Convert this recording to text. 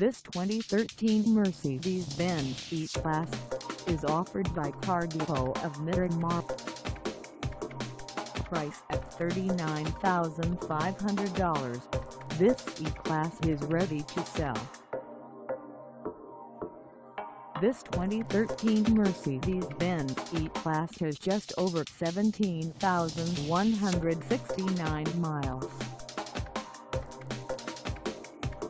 This 2013 Mercedes-Benz E-Class is offered by Car Depot of Miramar. Price at $39,500. This E-Class is ready to sell. This 2013 Mercedes-Benz E-Class has just over 17,169 miles.